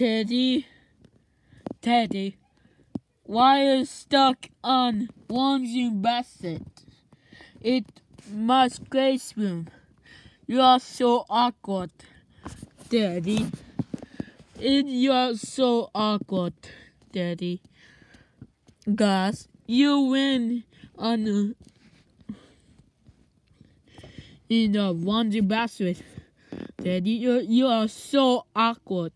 Teddy, Teddy, why is stuck on onesie basket? It must grace room. You are so awkward, Daddy. It, you are so awkward, Daddy. Guys, you win on the in the onesie basket. Daddy, you you are so awkward.